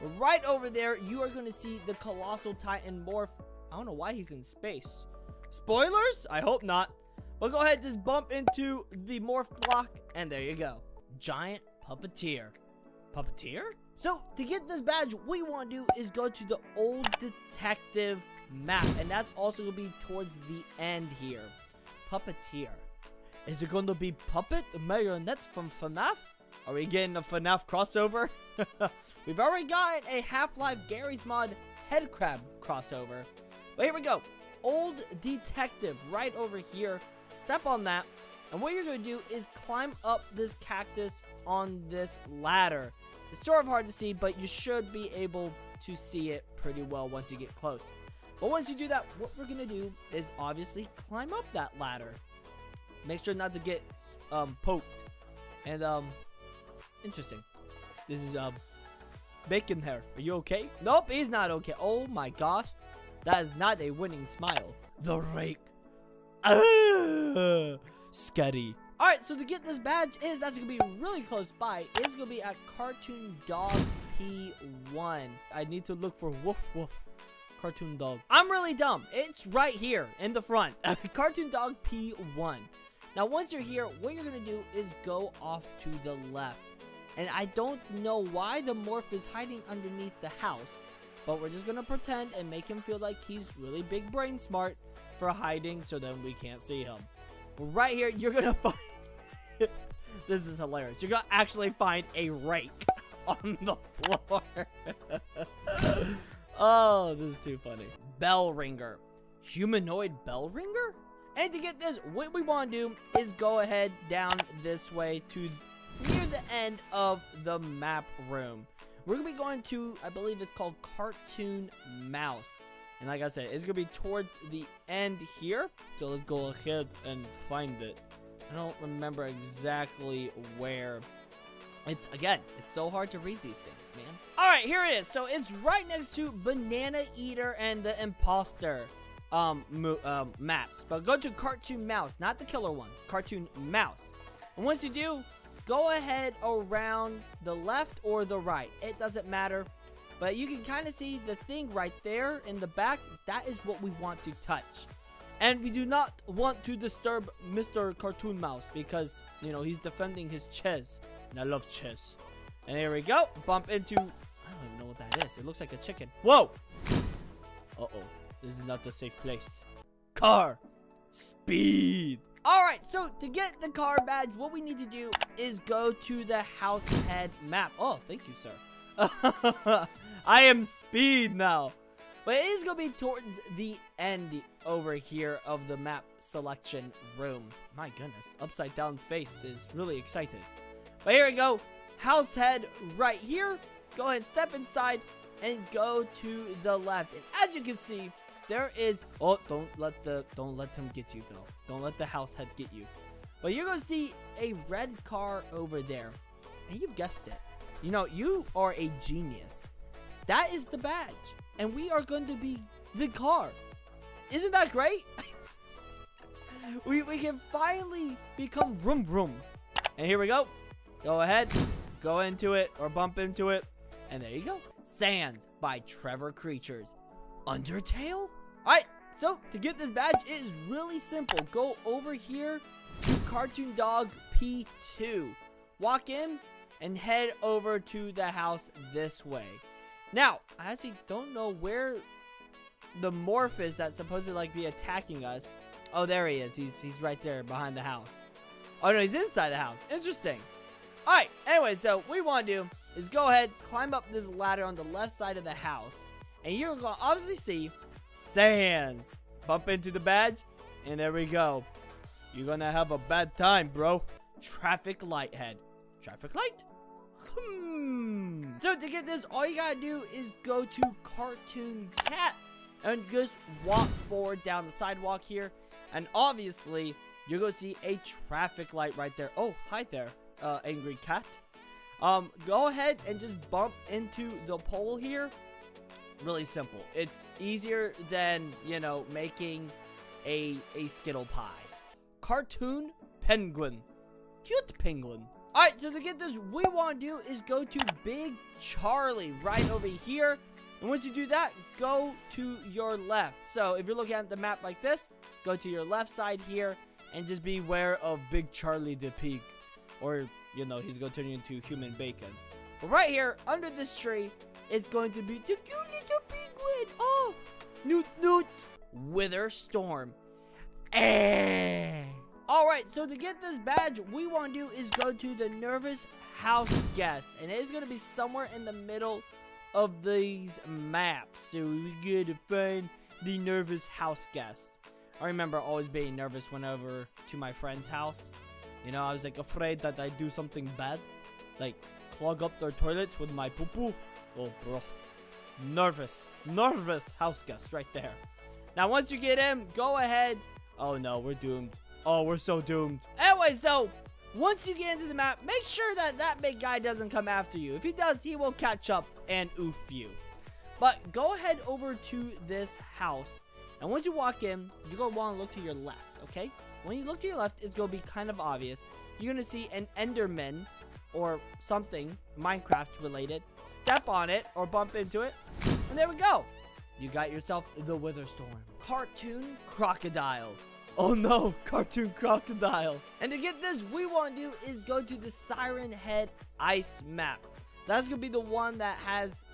But right over there, you are going to see the Colossal Titan morph. I don't know why he's in space. Spoilers? I hope not. But go ahead, just bump into the morph block, and there you go. Giant Puppeteer. Puppeteer? So, to get this badge, what you want to do is go to the Old Detective map. And that's also going to be towards the end here. Puppeteer. Is it going to be Puppet Marionette from FNAF? Are we getting a FNAF crossover? We've already got a Half-Life Garry's Mod Headcrab crossover. But here we go. Old Detective right over here. Step on that. And what you're going to do is climb up this cactus on this ladder. It's sort of hard to see, but you should be able to see it pretty well once you get close. But once you do that, what we're going to do is obviously climb up that ladder. Make sure not to get um, poked. And, um, interesting. This is, um, Bacon Hair. Are you okay? Nope, he's not okay. Oh my gosh. That is not a winning smile. The rake. Ah, scary. Alright, so to get this badge is that's to be really close by. It's going to be at Cartoon Dog P1. I need to look for Woof Woof. Cartoon Dog. I'm really dumb. It's right here in the front. Cartoon Dog P1. Now, once you're here, what you're going to do is go off to the left. And I don't know why the morph is hiding underneath the house. But we're just going to pretend and make him feel like he's really big brain smart for hiding so then we can't see him. Right here, you're going to find... this is hilarious. You're going to actually find a rake on the floor. oh, this is too funny. Bell ringer. Humanoid bell ringer? And to get this, what we want to do is go ahead down this way to near the end of the map room. We're going to be going to, I believe it's called Cartoon Mouse. And like I said, it's going to be towards the end here. So let's go ahead and find it. I don't remember exactly where. It's, again, it's so hard to read these things, man. All right, here it is. So it's right next to Banana Eater and the Imposter um, um, maps. But go to Cartoon Mouse, not the killer one. Cartoon Mouse. And once you do, go ahead around the left or the right. It doesn't matter. But you can kind of see the thing right there in the back. That is what we want to touch. And we do not want to disturb Mr. Cartoon Mouse because, you know, he's defending his chess. And I love chess. And here we go. Bump into... I don't even know what that is. It looks like a chicken. Whoa! Uh-oh. This is not the safe place. Car. Speed. Alright, so to get the car badge, what we need to do is go to the house head map. Oh, thank you, sir. I am speed now. But it is going to be towards the end over here of the map selection room. My goodness, upside down face is really excited. But here we go. House head right here. Go ahead, step inside and go to the left. And as you can see, there is oh don't let the don't let them get you though don't let the house head get you. But you're gonna see a red car over there and you've guessed it. You know you are a genius. That is the badge and we are going to be the car. Isn't that great? We, we can finally become vroom vroom. And here we go. Go ahead go into it or bump into it. And there you go. Sands by trevor creatures. Undertale? Alright, so to get this badge, it is really simple. Go over here to Cartoon Dog P2. Walk in, and head over to the house this way. Now, I actually don't know where the morph is that's supposed to like be attacking us. Oh, there he is. He's he's right there behind the house. Oh no, he's inside the house. Interesting. All right. Anyway, so what we want to do is go ahead, climb up this ladder on the left side of the house, and you're gonna obviously see Sans. Bump into the badge, and there we go. You're gonna have a bad time, bro. Traffic light head. Traffic light? Hmm. So to get this, all you gotta do is go to Cartoon Cat and just walk forward down the sidewalk here. And obviously, you're gonna see a traffic light right there. Oh, hi there, uh, Angry Cat. Um, go ahead and just bump into the pole here. Really simple. It's easier than, you know, making a, a Skittle pie. Cartoon Penguin. Cute penguin. Alright, so to get this, we want to do is go to Big Charlie right over here. And once you do that, go to your left. So if you're looking at the map like this, go to your left side here and just beware of Big Charlie the pig. Or, you know, he's going to turn you into human bacon. But right here, under this tree, it's going to be the cute little penguin. Oh, Noot Noot. Wither Storm. Eh. Alright, so to get this badge, we want to do is go to the Nervous House Guest. And it is going to be somewhere in the middle of these maps. So we gotta find the Nervous House Guest. I remember always being nervous whenever to my friend's house. You know, I was like afraid that I'd do something bad. Like clog up their toilets with my poo-poo. Oh, bro. Nervous. Nervous house guest right there. Now, once you get him, go ahead. Oh, no, we're doomed. Oh, we're so doomed. Anyway, so once you get into the map, make sure that that big guy doesn't come after you. If he does, he will catch up and oof you. But go ahead over to this house. And once you walk in, going to want to look to your left, okay? When you look to your left, it's going to be kind of obvious. You're going to see an Enderman or something Minecraft related. Step on it or bump into it. And there we go. You got yourself the Witherstorm. Cartoon Crocodile. Oh no, Cartoon Crocodile. And to get this, we want to do is go to the Siren Head Ice map. That's going to be the one that has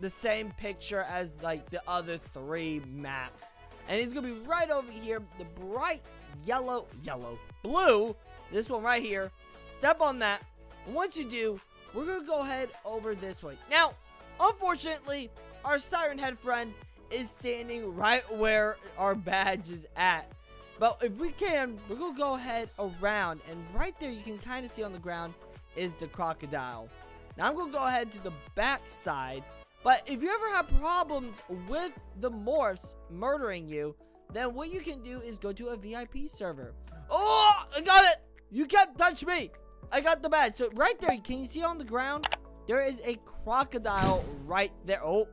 the same picture as like the other three maps. And it's going to be right over here, the bright yellow, yellow, blue, this one right here. Step on that. Once you do, we're going to go ahead over this way. Now, unfortunately, our Siren Head friend is standing right where our badge is at. But if we can, we're going to go ahead around. And right there, you can kind of see on the ground is the crocodile. Now, I'm going to go ahead to the back side. But if you ever have problems with the morphs murdering you, then what you can do is go to a VIP server. Oh, I got it. You can't touch me. I got the badge. So right there, can you see on the ground? There is a crocodile right there. Oh,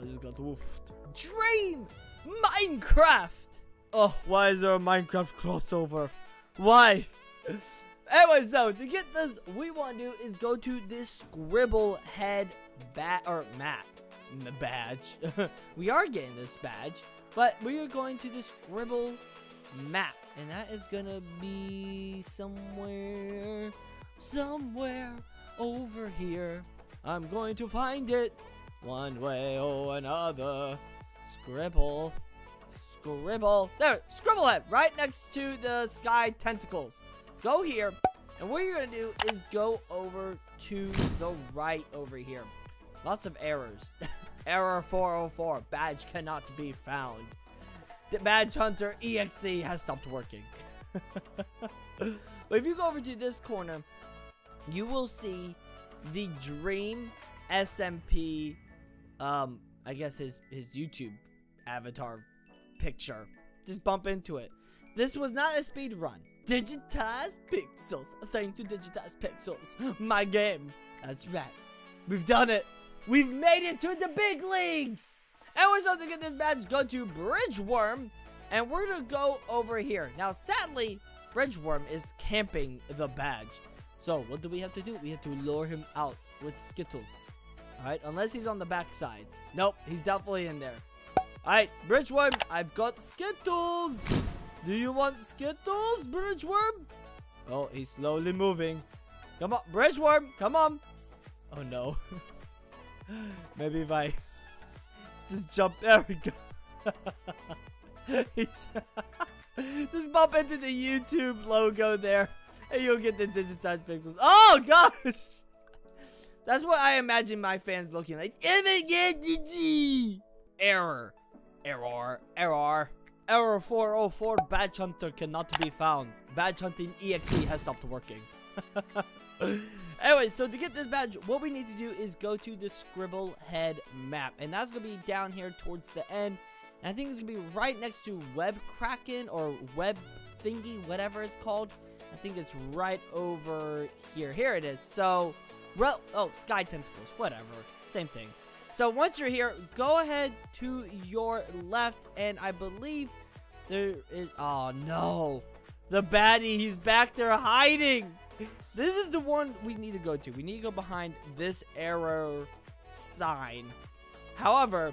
I just got woofed. Dream Minecraft. Oh, why is there a Minecraft crossover? Why? anyway, so to get this, we want to do is go to this scribble head bat or map the badge. we are getting this badge, but we are going to the scribble map, and that is gonna be somewhere, somewhere over here. I'm going to find it one way or another. Scribble Scribble. There, Scribblehead, right next to the sky tentacles. Go here, and what you're to do is go over to the right over here. Lots of errors. Error 404, badge cannot be found. The badge hunter EXE has stopped working. but if you go over to this corner, you will see the Dream SMP, um, I guess his, his YouTube avatar picture. Just bump into it. This was not a speed run. Digitize Pixels. Thank you, Digitize Pixels. My game. That's right. We've done it. We've made it to the big leagues. And we're supposed to get this badge. Go to Bridgeworm. And we're to go over here. Now, sadly, Bridgeworm is camping the badge. So, what do we have to do? We have to lure him out with Skittles. Alright, unless he's on the backside. Nope, he's definitely in there. Alright, Bridgeworm, I've got Skittles. Do you want Skittles, Bridgeworm? Oh, he's slowly moving. Come on, bridge worm. Come on. Oh no. Maybe if I just jump. There we go. just bump into the YouTube logo there, and you'll get the digitized pixels. Oh gosh. That's what I imagine my fans looking like. Error. Error. Error. Error 404. Badge Hunter cannot be found. Badge Hunting EXE has stopped working. anyway, so to get this badge, what we need to do is go to the Scribble Head map. And that's going to be down here towards the end. And I think it's going to be right next to Web Kraken or Web Thingy, whatever it's called. I think it's right over here. Here it is. So oh, sky tentacles, whatever, same thing. So once you're here, go ahead to your left, and I believe there is, oh no, the baddie, he's back there hiding. This is the one we need to go to. We need to go behind this arrow sign. However,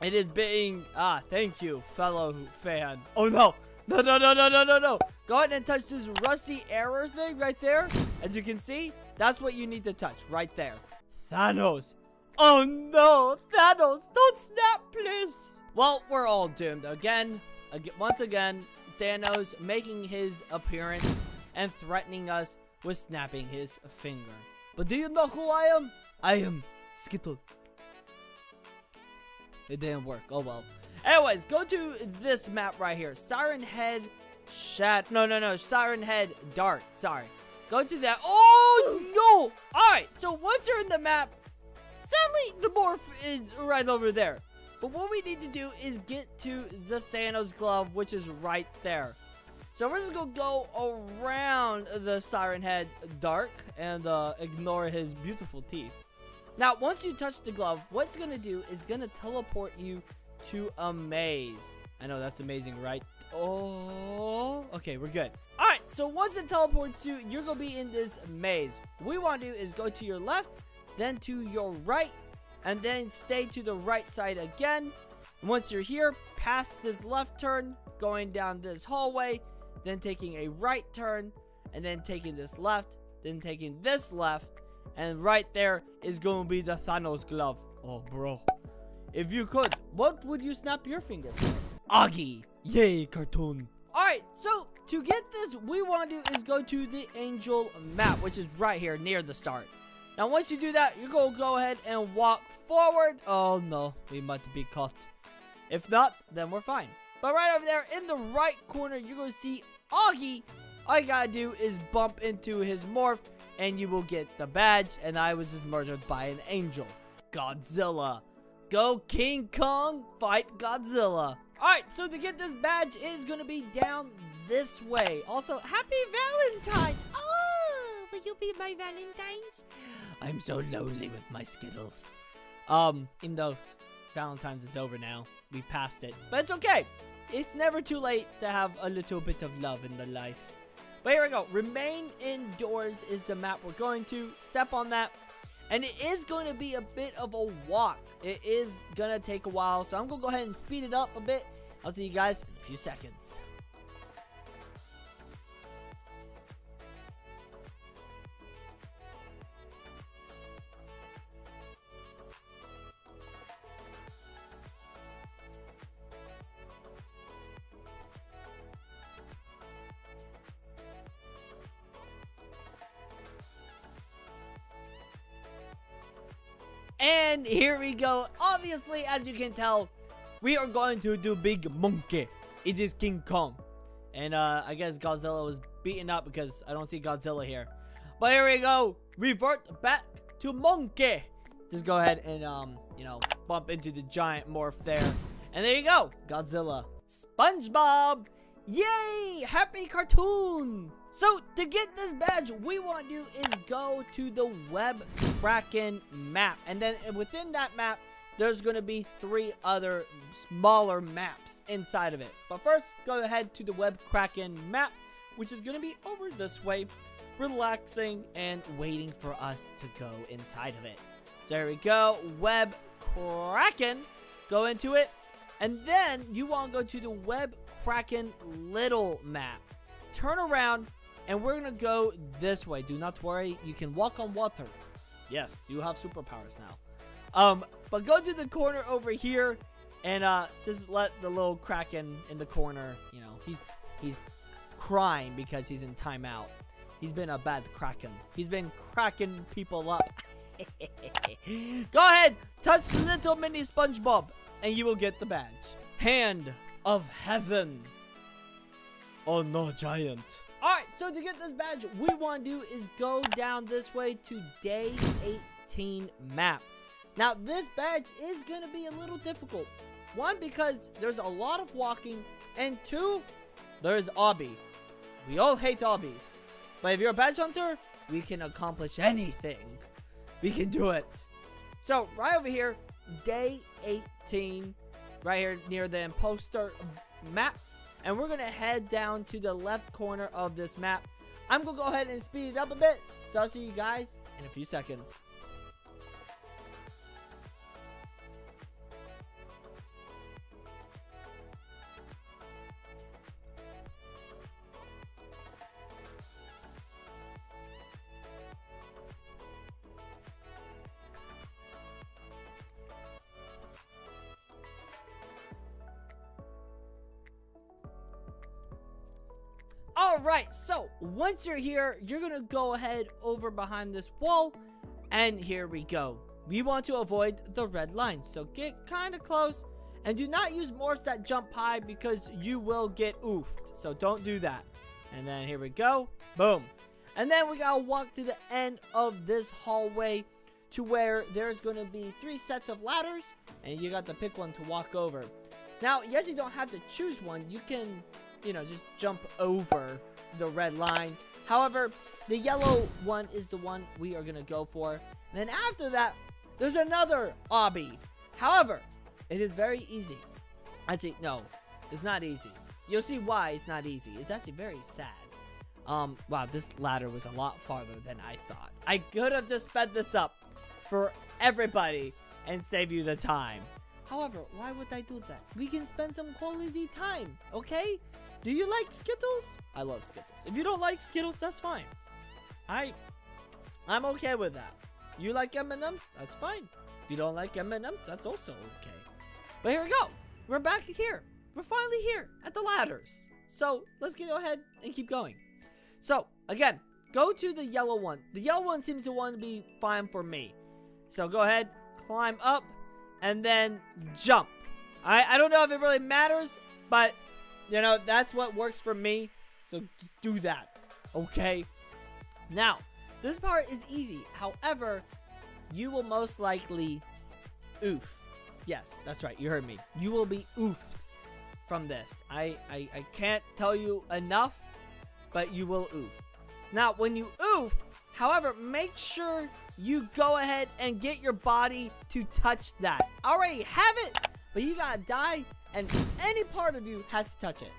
it is being, ah, thank you, fellow fan. Oh no, no, no, no, no, no, no, no. Go ahead and touch this rusty error thing right there. As you can see, that's what you need to touch right there. Thanos. Oh no, Thanos, don't snap, please. Well, we're all doomed again. again once again, Thanos making his appearance and threatening us with snapping his finger. But do you know who I am? I am Skittle. It didn't work. Oh well. Anyways, go to this map right here. Siren Head Shat. No, no, no. Siren Head Dark. Sorry. Go to that. Oh, no. All right. So once you're in the map, sadly, the morph is right over there. But what we need to do is get to the Thanos glove, which is right there. So we're just to go around the Siren Head Dark and uh, ignore his beautiful teeth. Now, once you touch the glove, what's to do is to teleport you to a maze. I know that's amazing, right? Oh, okay, we're good. All right, so once it teleports you, you're gonna be in this maze. What we want to do is go to your left, then to your right, and then stay to the right side again. And once you're here, past this left turn, going down this hallway, then taking a right turn, and then taking this left, then taking this left, and right there is going to be the Thanos glove. Oh, bro. If you could, what would you snap your finger for? Augie. Yay, cartoon. Alright, so to get this, we want to do is go to the angel map, which is right here near the start. Now, once you do that, you're going to go ahead and walk forward. Oh, no. We might be caught. If not, then we're fine. But right over there in the right corner, you're going to see Augie. All you got to do is bump into his morph, and you will get the badge. And I was just murdered by an angel. Godzilla. Go King Kong, fight Godzilla. Alright, so to get this badge is to be down this way. Also, happy Valentine's. Oh, will you be my Valentine's? I'm so lonely with my Skittles. Um, even though Valentine's is over now. We passed it. But it's okay. It's never too late to have a little bit of love in the life. But here we go. Remain indoors is the map we're going to. Step on that. And it is going to be a bit of a walk. It is going to take a while. So I'm going to go ahead and speed it up a bit. I'll see you guys in a few seconds. And here we go. Obviously, as you can tell, we are going to do Big Monkey. It is King Kong. And uh, I guess Godzilla was beaten up because I don't see Godzilla here. But here we go. Revert back to Monkey. Just go ahead and, um, you know, bump into the giant morph there. And there you go. Godzilla. SpongeBob. Yay! Happy cartoon! So, to get this badge, we want to do is go to the Web Kraken map. And then uh, within that map, there's going to be three other smaller maps inside of it. But first, go ahead to the Web Kraken map, which is going to be over this way, relaxing and waiting for us to go inside of it. So there we go, Web Kraken. Go into it. And then you want to go to the Web Kraken little map. Turn around and we're gonna go this way. Do not worry, you can walk on water. Yes, you have superpowers now. Um, but go to the corner over here, and uh, just let the little kraken in the corner. You know, he's he's crying because he's in timeout. He's been a bad kraken. He's been cracking people up. go ahead, touch little mini SpongeBob, and you will get the badge. Hand of Heaven. Oh no, giant. Alright, so to get this badge, we want to do is go down this way to day 18 map. Now, this badge is going to be a little difficult. One, because there's a lot of walking, and two, there's obby. We all hate obbies. But if you're a badge hunter, we can accomplish anything. We can do it. So, right over here, day 18, right here near the imposter map. And we're going to head down to the left corner of this map. I'm going to go ahead and speed it up a bit. So I'll see you guys in a few seconds. Alright, so once you're here, you're going to go ahead over behind this wall. And here we go. We want to avoid the red line. So get kind of close. And do not use morphs that jump high because you will get oofed. So don't do that. And then here we go. Boom. And then we gotta walk to the end of this hallway to where there's gonna be three sets of ladders. And you got to pick one to walk over. Now, yes, you don't have to choose one. You can you know, just jump over the red line. However, the yellow one is the one we are going to go for. And then after that, there's another obby. However, it is very easy. I Actually, no, it's not easy. You'll see why it's not easy. It's actually very sad. Um, wow, this ladder was a lot farther than I thought. I could have just sped this up for everybody and save you the time. However, why would I do that? We can spend some quality time, okay? Do you like Skittles? I love Skittles. If you don't like Skittles, that's fine. I, I'm okay with that. You like M&Ms? That's fine. If you don't like M&Ms, that's also okay. But here we go. We're back here. We're finally here at the ladders. So let's go ahead and keep going. So again, go to the yellow one. The yellow one seems to want to be fine for me. So go ahead, climb up, and then jump. I, I don't know if it really matters, but you know, that's what works for me. So do that. Okay? Now, this part is easy. However, you will most likely oof. Yes, that's right. You heard me. You will be oofed from this. I, I, I can't tell you enough, but you will oof. Now, when you oof, however, make sure you go ahead and get your body to touch that. I already have it, but you gotta die and any part of you has to touch it.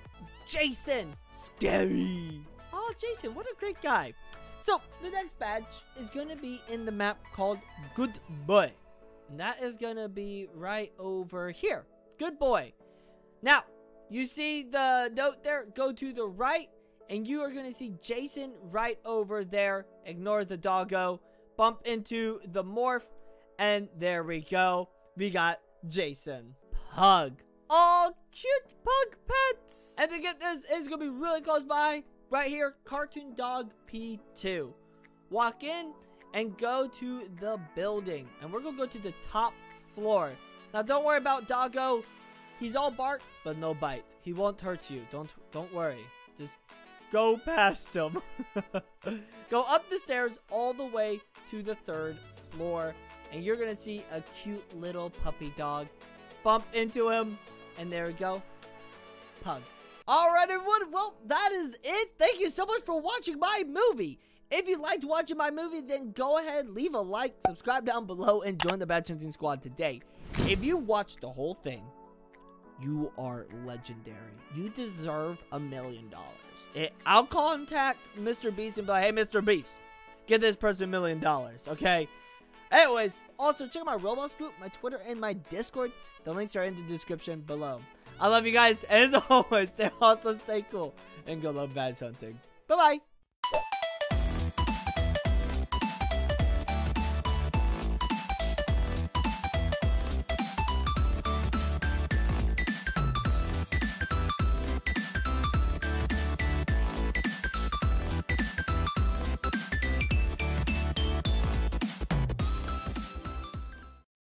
Jason! Scary! Oh, Jason, what a great guy. So, the next badge is going to be in the map called Good Boy. And that is going to be right over here. Good boy. Now, you see the note there? Go to the right, and you are going to see Jason right over there. Ignore the doggo. Bump into the morph, and there we go. We got Jason. Pug all cute pug pets. And to get this is going to be really close by, right here, Cartoon Dog P2. Walk in and go to the building. And we're going to go to the top floor. Now, don't worry about Doggo. He's all bark, but no bite. He won't hurt you. Don't don't worry. Just go past him. go up the stairs all the way to the third floor. And you're going to see a cute little puppy dog. Bump into him and there we go. Pug. Alright everyone, well that is it. Thank you so much for watching my movie. If you liked watching my movie, then go ahead, leave a like, subscribe down below, and join the Badge Hunting Squad today. If you watched the whole thing, you are legendary. You deserve a million dollars. Eh, I'll contact Mr. Beast and be like, hey, Mr. Beast, get this person a million dollars, okay? Anyways, also check out my Roblox group, my Twitter, and my Discord. The links are in the description below. I love you guys. As always, stay awesome, stay cool, and go love badge hunting. Bye-bye.